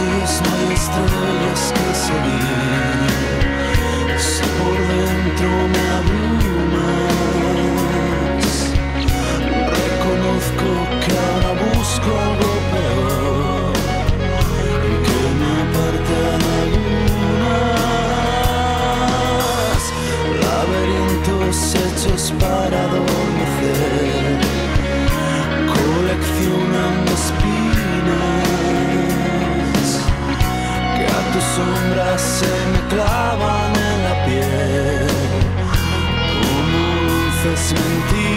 no hay estrellas que seguir. Si por dentro me abrumas, reconozco que ahora busco algo peor y que me apartan algunas laberintos hechos para adormecer, sombras se me clavan en la piel como dulces mentiras.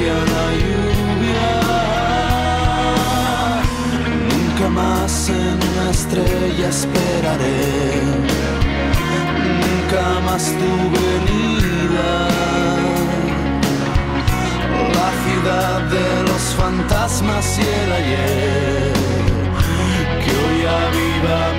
Presagia la lluvia? Nunca más en una estrella esperaré nunca más tu venida. La ciudad de los fantasmas y el ayer, que hoy aviva.